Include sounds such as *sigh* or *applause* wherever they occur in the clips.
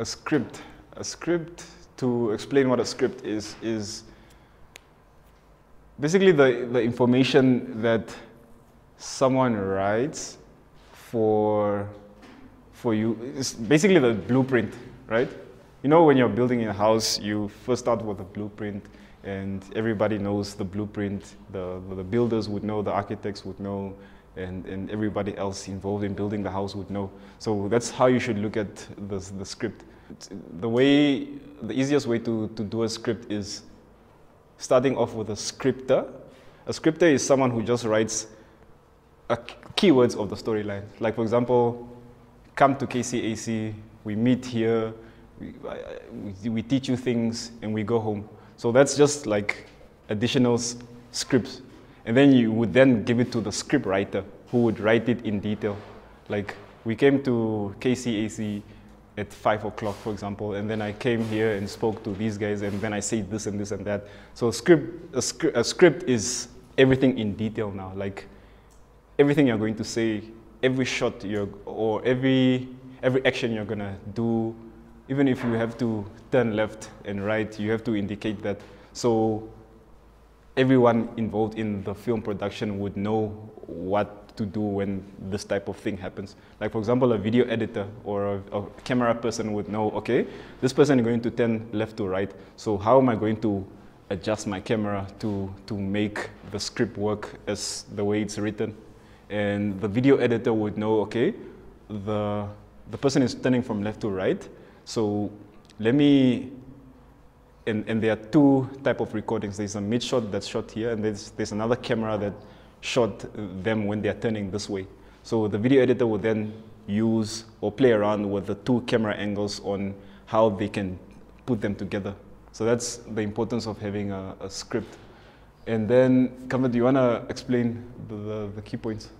a script. A script, to explain what a script is, is basically the, the information that someone writes for, for you. It's basically the blueprint, right? You know, when you're building a house, you first start with a blueprint, and everybody knows the blueprint. The, the builders would know, the architects would know, and, and everybody else involved in building the house would know. So that's how you should look at the, the script. The way, the easiest way to, to do a script is starting off with a scripter. A scripter is someone who just writes a keywords of the storyline. Like for example, come to KCAC, we meet here, we, we, we, teach you things, and we go home. So that's just like additional scripts. And then you would then give it to the script writer who would write it in detail. Like we came to KCAC at five o'clock, for example, and then I came here and spoke to these guys, and then I said this and this and that. So script, a, script, a script is everything in detail now. Like everything you're going to say, every shot you're, or every, every action you're gonna do, even if you have to turn left and right, you have to indicate that. So everyone involved in the film production would know what to do when this type of thing happens. Like for example, a video editor or a, a camera person would know, okay, this person is going to turn left to right. So how am I going to adjust my camera to, to make the script work as the way it's written? And the video editor would know, okay, the, the person is turning from left to right. So let me, and, and there are two type of recordings. There's a mid shot that's shot here, and there's, there's another camera that shot them when they're turning this way. So the video editor will then use or play around with the two camera angles on how they can put them together. So that's the importance of having a, a script. And then, Kama, do you want to explain the, the, the key points?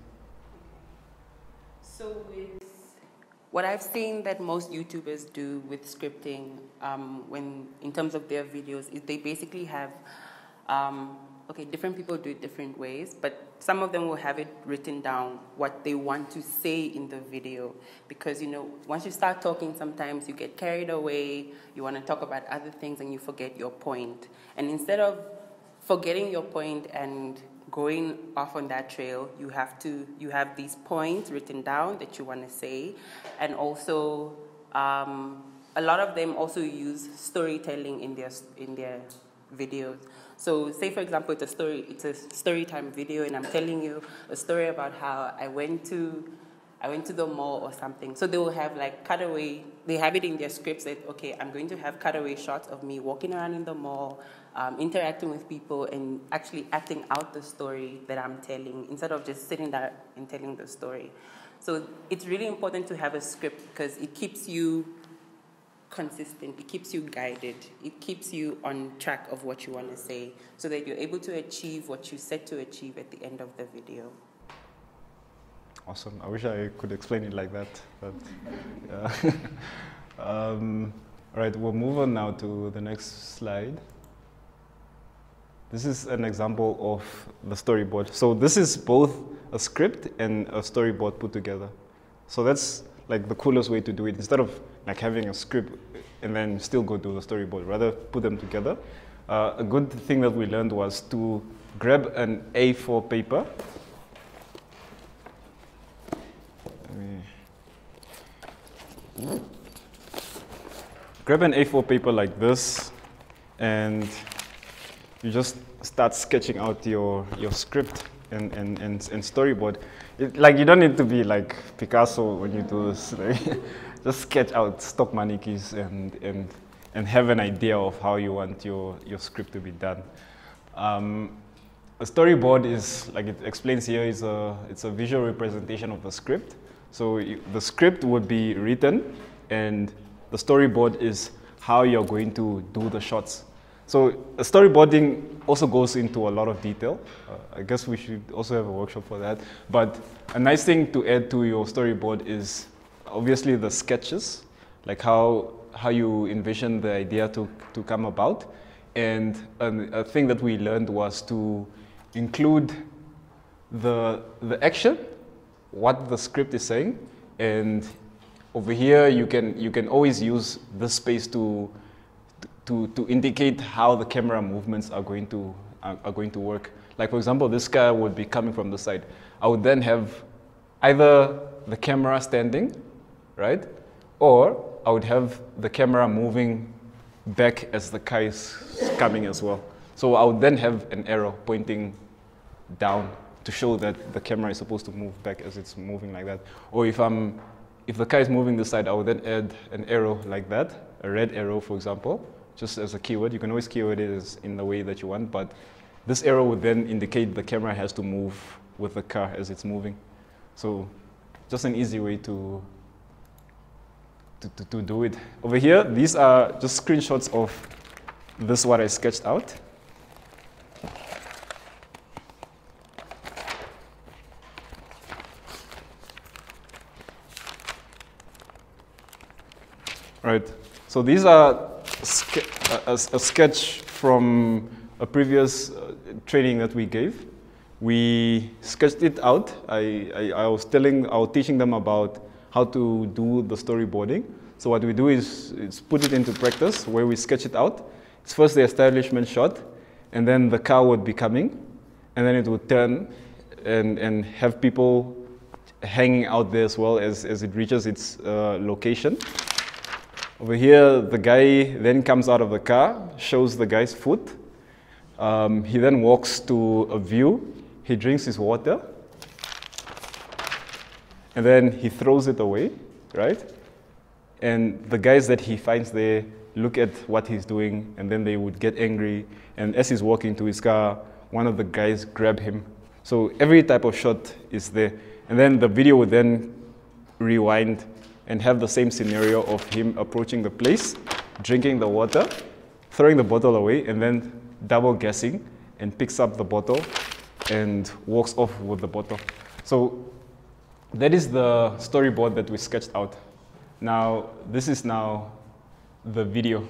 So what I've seen that most YouTubers do with scripting, um, when in terms of their videos, is they basically have, um, okay, different people do it different ways, but some of them will have it written down what they want to say in the video, because you know once you start talking, sometimes you get carried away. You want to talk about other things and you forget your point. And instead of forgetting your point and going off on that trail, you have to you have these points written down that you want to say, and also um, a lot of them also use storytelling in their in their videos. So, say for example, it's a story it's a story time video, and I'm telling you a story about how I went to I went to the mall or something. So they will have like cutaway. They have it in their scripts that okay, I'm going to have cutaway shots of me walking around in the mall, um, interacting with people, and actually acting out the story that I'm telling instead of just sitting there and telling the story. So it's really important to have a script because it keeps you consistent. It keeps you guided. It keeps you on track of what you want to say, so that you're able to achieve what you set to achieve at the end of the video. Awesome. I wish I could explain it like that. But, yeah. *laughs* um, all right, we'll move on now to the next slide. This is an example of the storyboard. So this is both a script and a storyboard put together. So that's like the coolest way to do it. Instead of like having a script and then still go do the storyboard, rather put them together. Uh, a good thing that we learned was to grab an A4 paper grab an A4 paper like this and you just start sketching out your, your script and, and, and, and storyboard. It, like you don't need to be like Picasso when you do this. *laughs* just sketch out stock mannequins and, and, and have an idea of how you want your, your script to be done. Um, a storyboard is, like it explains here, is a, it's a visual representation of the script. So you, the script would be written and the storyboard is how you're going to do the shots. So storyboarding also goes into a lot of detail. Uh, I guess we should also have a workshop for that. But a nice thing to add to your storyboard is obviously the sketches, like how, how you envision the idea to, to come about. And a thing that we learned was to include the, the action, what the script is saying, and over here, you can, you can always use this space to, to, to indicate how the camera movements are going to, are, are going to work. Like for example, this guy would be coming from the side. I would then have either the camera standing, right? Or I would have the camera moving back as the car is coming as well. So I would then have an arrow pointing down to show that the camera is supposed to move back as it's moving like that. Or if I'm, if the car is moving this side, I would then add an arrow like that, a red arrow, for example, just as a keyword. You can always keyword it as in the way that you want, but this arrow would then indicate the camera has to move with the car as it's moving. So just an easy way to, to, to, to do it. Over here, these are just screenshots of this what I sketched out. Right. So these are a, a, sketch from a previous uh, training that we gave. We sketched it out. I, I, I, was telling, I was teaching them about how to do the storyboarding. So what we do is, is put it into practice where we sketch it out. It's first the establishment shot, and then the car would be coming, and then it would turn and, and have people hanging out there as well as, as it reaches its uh, location. Over here, the guy then comes out of the car, shows the guy's foot. Um, he then walks to a view. He drinks his water. And then he throws it away, right? And the guys that he finds there look at what he's doing, and then they would get angry. And as he's walking to his car, one of the guys grab him. So every type of shot is there. And then the video would then rewind and have the same scenario of him approaching the place, drinking the water, throwing the bottle away, and then double guessing and picks up the bottle and walks off with the bottle. So that is the storyboard that we sketched out. Now, this is now the video.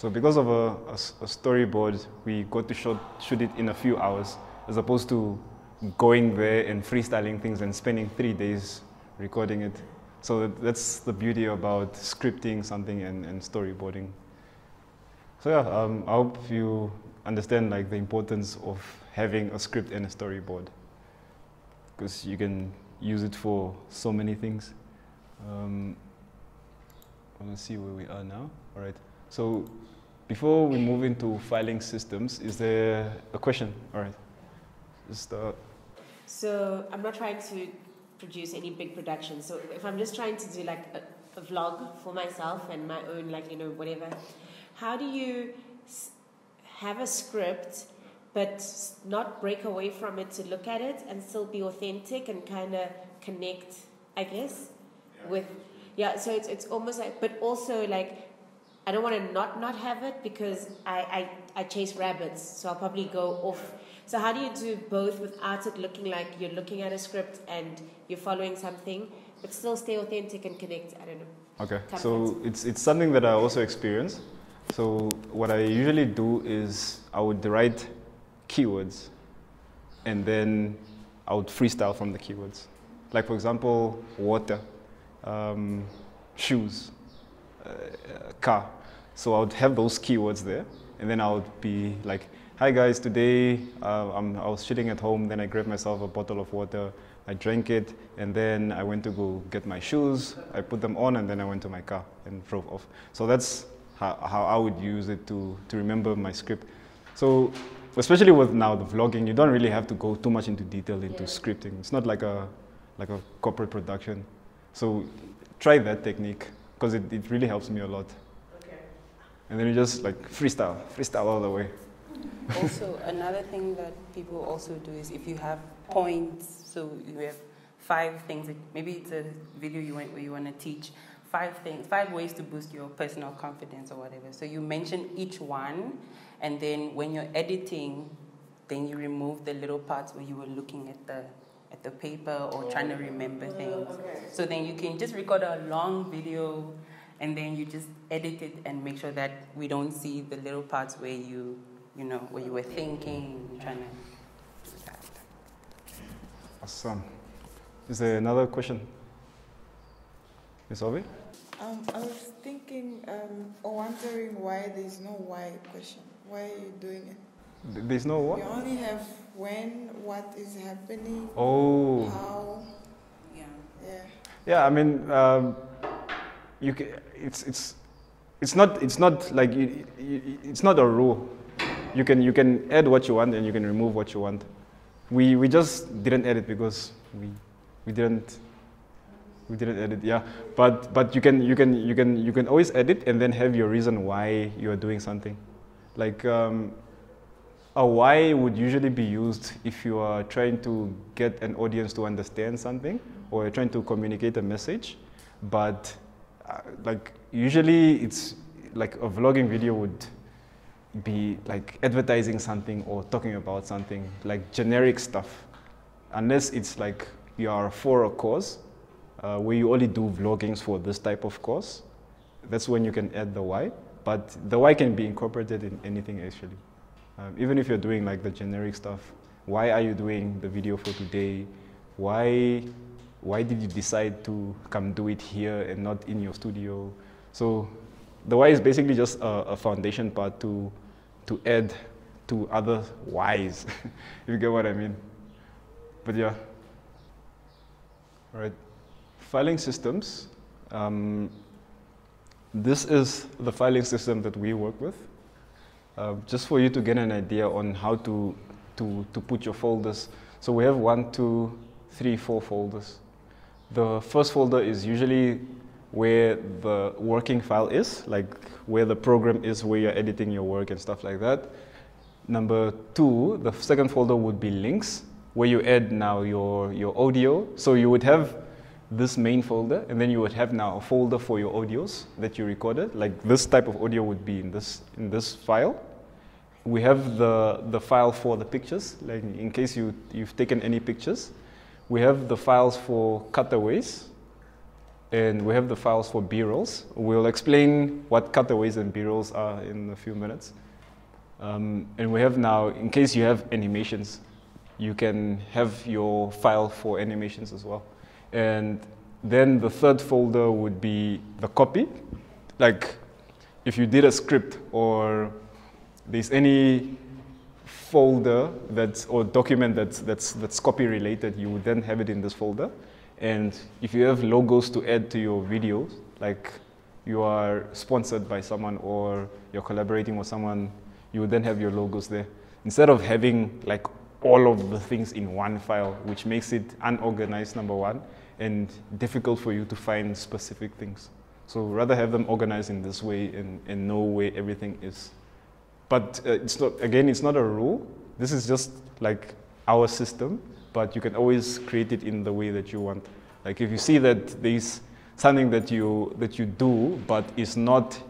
So because of a, a, a storyboard, we got to shoot, shoot it in a few hours, as opposed to going there and freestyling things and spending three days recording it. So that's the beauty about scripting something and, and storyboarding. So yeah, um, I hope you understand like the importance of having a script and a storyboard, because you can use it for so many things. Um, let's see where we are now. All right. So before we move into filing systems, is there a question? All right. Just, uh, so I'm not trying to produce any big production. So if I'm just trying to do like a, a vlog for myself and my own, like, you know, whatever. How do you s- have a script but not break away from it to look at it and still be authentic and kind of connect, I guess, with, yeah, so it's, it's almost like, but also like, I don't want to not not have it because I, I, I chase rabbits, so I'll probably go off. So how do you do both without it looking like you're looking at a script and you're following something, but still stay authentic and connect? I don't know. Okay, Come so it's, it's something that I also experience. So what I usually do is I would write keywords and then I would freestyle from the keywords. Like for example, water, um, shoes, car. So I would have those keywords there and then I would be like, hi guys, today uh, I'm, I was sitting at home, then I grabbed myself a bottle of water, I drank it, and then I went to go get my shoes, I put them on, and then I went to my car and drove off. So that's how, how I would use it to, to remember my script. So especially with now the vlogging, you don't really have to go too much into detail into Yeah. scripting. It's not like a, like a corporate production. So try that technique because it, it really helps me a lot. Okay. And then you just like freestyle, freestyle all the way. also, another thing that people also do is if you have points, so you have five things, that, maybe it's a video you want where you want to teach five things, five ways to boost your personal confidence or whatever. So you mention each one, and then when you're editing, then you remove the little parts where you were looking at the at the paper or trying to remember things. So then you can just record a long video and then you just edit it and make sure that we don't see the little parts where you, you know, where you were thinking, trying to do that. Awesome. Is there another question? Ms. Ovi? Um, I was thinking um, or wondering why there's no why question. Why are you doing it? Th- There's no what? You only have when, what is happening, Oh. how. Yeah. Yeah. Yeah, I mean, um, you ca it's it's it's not it's not like you, you, it's not a rule. You can you can add what you want and you can remove what you want. We we just didn't edit because we we didn't we didn't edit. Yeah, but but you can you can you can you can always edit and then have your reason why you are doing something. Like um, a why would usually be used if you are trying to get an audience to understand something or you're trying to communicate a message. But uh, like usually it's like a vlogging video would be like advertising something or talking about something like generic stuff. Unless it's like you are for a cause uh, where you only do vloggings for this type of course that's when you can add the why. But the why can be incorporated in anything actually um, even if you're doing like the generic stuff why are you doing the video for today? Why why did you decide to come do it here and not in your studio? So the why is basically just a, a foundation part to to add to other whys *laughs* if you get what i mean. But yeah. All right filing systems um, this is the filing system that we work with uh, just for you to get an idea on how to, to, to put your folders. So we have one, two, three, four folders. The first folder is usually where the working file is, like where the program is, where you're editing your work and stuff like that. Number two, the second folder would be links, where you add now your, your audio. So you would have this main folder, and then you would have now a folder for your audios that you recorded. Like this type of audio would be in this, in this file. We have the, the file for the pictures, like in case you, you've taken any pictures. We have the files for cutaways, and we have the files for B-rolls. We'll explain what cutaways and B-rolls are in a few minutes. Um, and we have now, in case you have animations, you can have your file for animations as well. And then the third folder would be the copy. Like if you did a script or there's any folder that's or document that's that's that's copy related, you would then have it in this folder. And if you have logos to add to your videos, like you are sponsored by someone or you're collaborating with someone, you would then have your logos there. Instead of having like all of the things in one file, which makes it unorganized, number one, and difficult for you to find specific things. So rather have them organized in this way and, and know where everything is. But uh, it's not, again, it's not a rule. This is just like our system, but you can always create it in the way that you want. Like if you see that there's something that you, that you do, but is not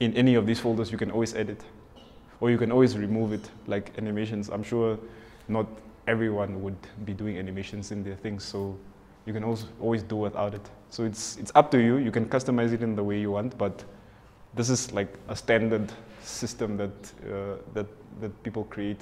in any of these folders, you can always edit. Or you can always remove it, like animations. I'm sure not everyone would be doing animations in their things, so you can also always do without it. So it's, it's up to you. You can customize it in the way you want, but this is like a standard system that, uh, that, that people create.